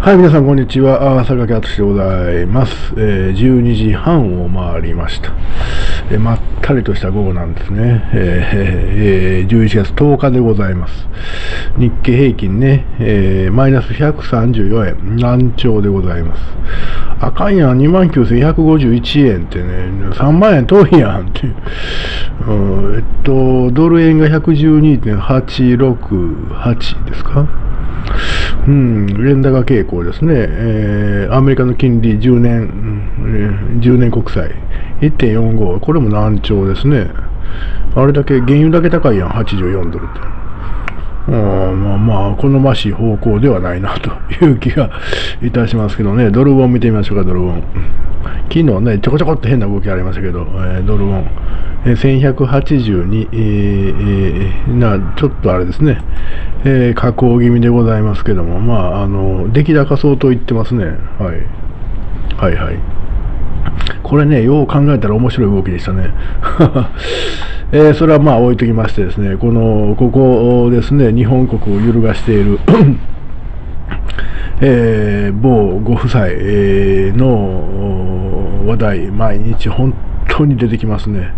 はい、皆さん、こんにちは。あ坂木敦でございます。えー、12時半を回りました。えーまったりとした午後なんですね。えーえー11月10日でございます。日経平均ね、えーマイナス134円、難聴でございます。あかんやん、29,151円ってね、3万円遠いやんっていう。うえっと、ドル円が112.868ですかうん、連高傾向ですね、えーアメリカの金利10年、うんえー10年国債1.45、これも難聴ですね。あれだけ、原油だけ高いやん、84ドルって。まあまあ、好ましい方向ではないなという気がいたしますけどね、ドルウォン見てみましょうか、ドルウォン。昨日ね、ちょこちょこっと変な動きありましたけど、えードルウォン、えー1182、えーな、ちょっとあれですね、えー下降気味でございますけども、まあ、あの、出来高相当いってますね。はい。はいはい。これね、よう考えたら面白い動きでしたね。えーそれはまあ置いときましてですね、この、ここですね、日本国を揺るがしている、えー某ご夫妻えーの話題、毎日本当に出てきますね。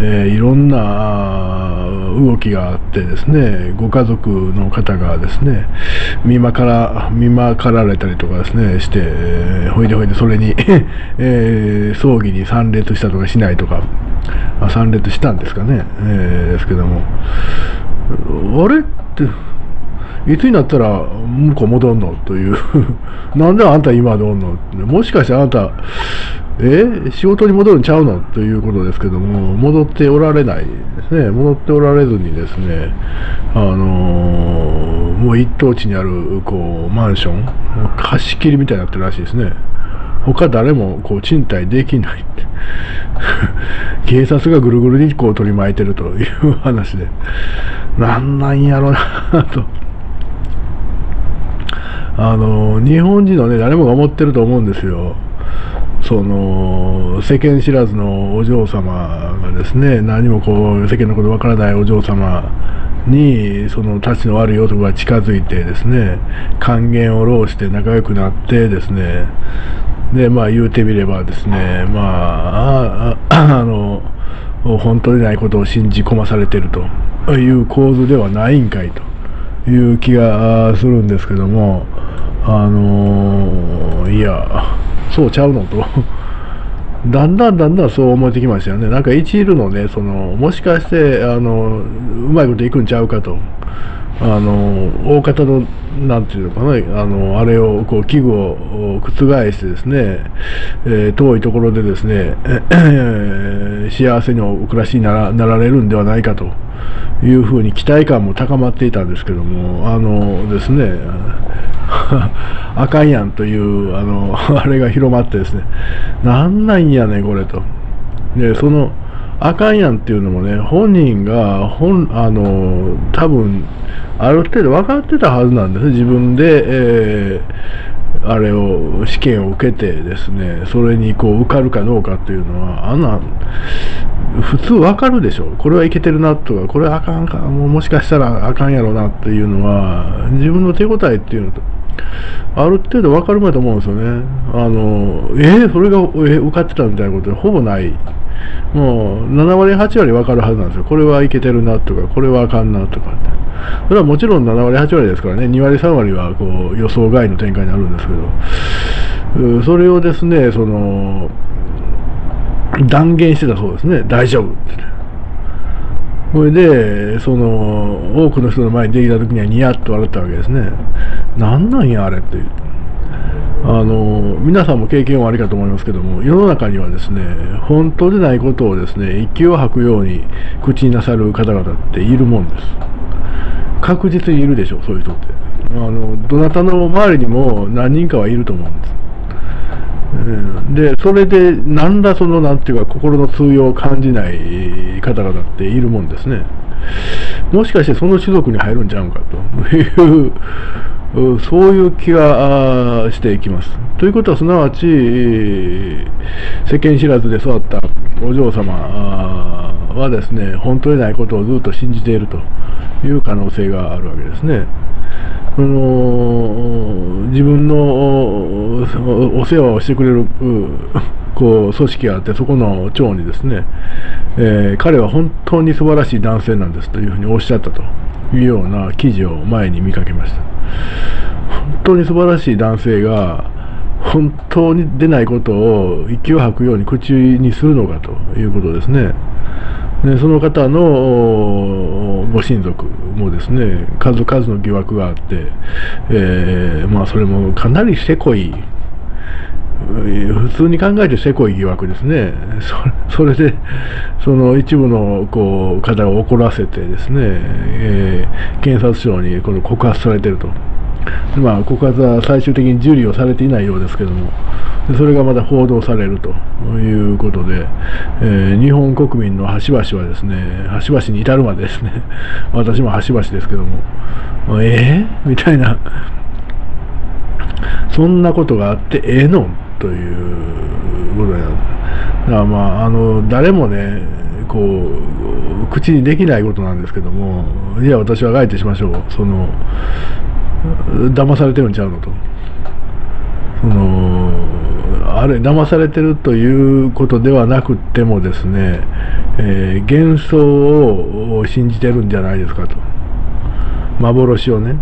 えーいろんな動きがあってですね、ご家族の方がですね、見まから、見まかられたりとかですね、して、えーほいでほいでそれに、えー葬儀に参列したとかしないとか、参列したんですかね、えーですけども、あれ？って、いつになったら向こう戻んの？という、なんであんた今どんの？もしかしてあんた、え？仕事に戻るんちゃうの？ということですけども、戻っておられないですね、戻っておられずにですね、あのーもう一等地にあるこうマンション、貸し切りみたいになってるらしいですね。他誰もこう賃貸できないって。警察がぐるぐるにこう取り巻いてるという話で。なんなんやろなと。あの日本人のね誰もが思ってると思うんですよ。その世間知らずのお嬢様がですね何もこう世間のことわからないお嬢様にそのたちの悪い男が近づいてですね還元を浪して仲良くなってですねでまあ言うてみればですねまあ あの本当にないことを信じ込まされてるという構図ではないんかいという気がするんですけどもあのいやそうちゃうのと だんだんだんだんそう思えてきましたよね。なんか一流のねそのもしかしてあのうまいこといくんちゃうかとあの大方のなんていうのかなあのあれをこう器具を覆してですね、えー遠いところでですね、え幸せにお暮らしにならなられるんではないかというふうに期待感も高まっていたんですけどもあのですね あかんやんというあのあれが広まってですねなんなんやねこれと。でそのあかんやんっていうのもね本人が本あの多分ある程度分かってたはずなんです。自分で、えーあれを試験を受けてですねそれにこう受かるかどうかっていうのはあんな普通分かるでしょ。これはいけてるなとかこれはあかんかももしかしたらあかんやろなっていうのは自分の手応えっていうのとある程度分かるまいと思うんですよね。あのえー、それが、えー受かってたみたいなことはほぼない。もう7割8割分かるはずなんですよ。これはいけてるなとかこれはあかんなとかって。それはもちろん7割8割ですからね。2割3割はこう予想外の展開になるんですけど。それをですねその断言してたそうですね。大丈夫って。それでその多くの人の前にできた時にはニヤッと笑ったわけですね。なんなんやあれって。いうあの皆さんも経験はありかと思いますけども世の中にはですね本当でないことをですね息を吐くように口になさる方々っているもんです。確実にいるでしょうそういう人って。あのどなたの周りにも何人かはいると思うんです。うん。でそれで何らそのなんていうか心の通用を感じない方々っているもんですね。もしかしてその種族に入るんちゃうんかというそういう気がしていきます。ということはすなわち世間知らずで育ったお嬢様はですね本当でないことをずっと信じているという可能性があるわけですね。その自分のお世話をしてくれるこう組織があってそこの長にですね、えー、彼は本当に素晴らしい男性なんですというふうにおっしゃったというような記事を前に見かけました本当に素晴らしい男性が本当に出ないことを息を吐くように口にするのかということですね。でその方のご親族もですね数々の疑惑があって、えー、まあそれもかなりせこい普通に考えてせこい疑惑ですね。それでその一部のこう方を怒らせてですね、えー、検察庁にこの告発されてると。まあ、告発は最終的に受理をされていないようですけれども、それがまた報道されるということで、えー、日本国民の端々はですね、端々に至るまでですね、私も端々ですけども、えー、みたいな、そんなことがあってええの？ということや。だからまあ、あの、誰もね、こう、口にできないことなんですけども、いや、私は書いてしましょう。その、騙されてるんちゃうのと。そのあれ騙されてるということではなくてもですね、えー、幻想を信じてるんじゃないですかと幻をね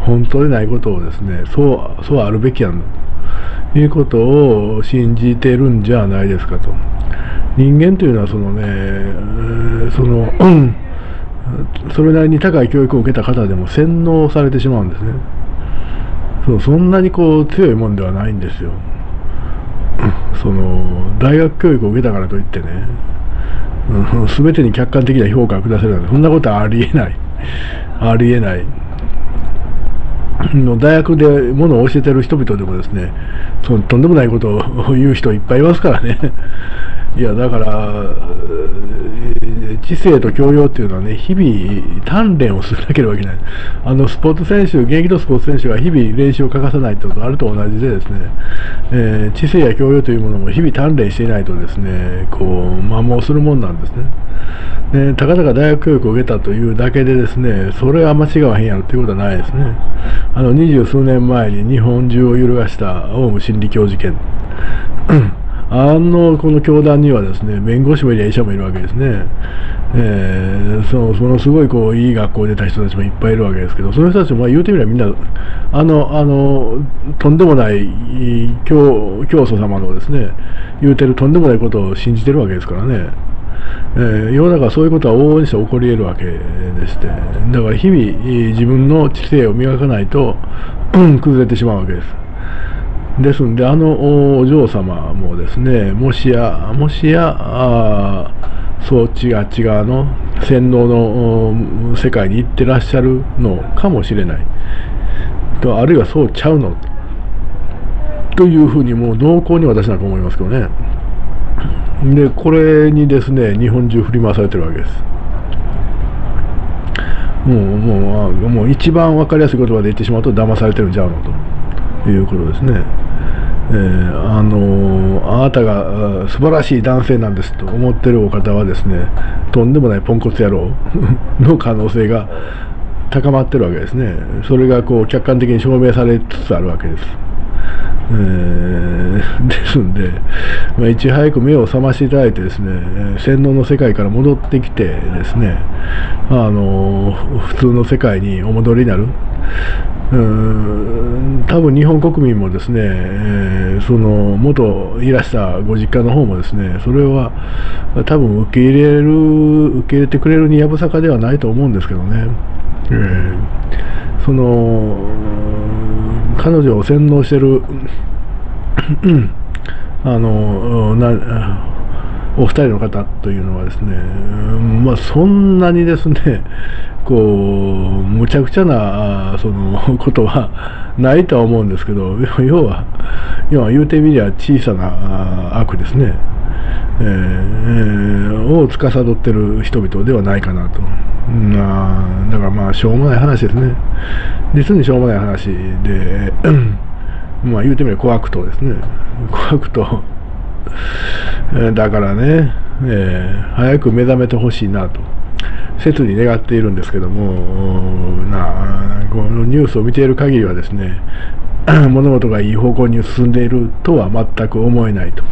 本当でないことをですねそうそうあるべきやんということを信じてるんじゃないですかと。人間というのはそのねその、それなりに高い教育を受けた方でも洗脳されてしまうんですね。そうそんなにこう強いもんではないんですよ。その大学教育を受けたからといってね、うん、全てに客観的な評価を下せるなんてそんなことはありえない。ありえない。の大学でものを教えてる人々でもですねそのとんでもないことを 言う人いっぱいいますからね いやだから知性と教養っていうのはね、日々鍛錬をするだけでわけない。あの、スポーツ選手、現役のスポーツ選手が日々練習を欠かさないということあると同じでですね、えー、知性や教養というものも日々鍛錬していないとですね、こう、摩耗するもんなんですね。で、たかだか大学教育を受けたというだけでですね、それは間違わへんやろということはないですね。あの、二十数年前に日本中を揺るがしたオウム真理教事件。あのこの教団にはですね弁護士もいりゃ医者もいるわけですね、えー、そのそのすごいこういい学校出た人たちもいっぱいいるわけですけどその人たちも言うてみればみんなあのあのとんでもない教教祖様のですね言うてるとんでもないことを信じてるわけですからね。えー、世の中はそういうことは往々にして起こり得るわけでしてだから日々自分の知性を磨かないと 崩れてしまうわけです。ですんで、あのお嬢様もですね、もしや、もしや、あそう違あっち側の洗脳の世界に行ってらっしゃるのかもしれない。とあるいはそうちゃうの？というふうにもう濃厚に私なんか思いますけどね。で、これにですね、日本中振り回されてるわけです。もう、もう、もう一番分かりやすい言葉で言ってしまうと騙されてるんちゃうのということですね。えー、あのー、あなたが素晴らしい男性なんですと思ってるお方はですねとんでもないポンコツ野郎 の可能性が高まってるわけですねそれがこう客観的に証明されつつあるわけです、えー、ですんで、まあ、いち早く目を覚ましていただいてですね洗脳の世界から戻ってきてですねあの普通の世界にお戻りになる。うん多分日本国民もですね、えー、その元いらしたご実家の方もですねそれは多分受け入れる受け入れてくれるにやぶさかではないと思うんですけどね、えー、その彼女を洗脳してるあのお二人の方というのはですね、まあ、そんなにですね、こう、むちゃくちゃな、その、ことはないとは思うんですけど、要は、要は言うてみりゃ小さな悪ですね、えー、を司ってる人々ではないかなと。まあ、だからまあ、しょうもない話ですね。実にしょうもない話で、まあ言うてみれば怖くとですね、怖くと、だからね、えー、早く目覚めてほしいなと、切に願っているんですけども、なこのニュースを見ている限りはですね、物事がいい方向に進んでいるとは全く思えないと。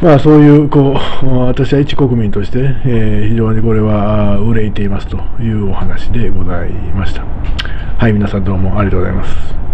まあそういう、こう、私は一国民として、えー、非常にこれは憂いていますというお話でございました。はい、皆さんどうもありがとうございます。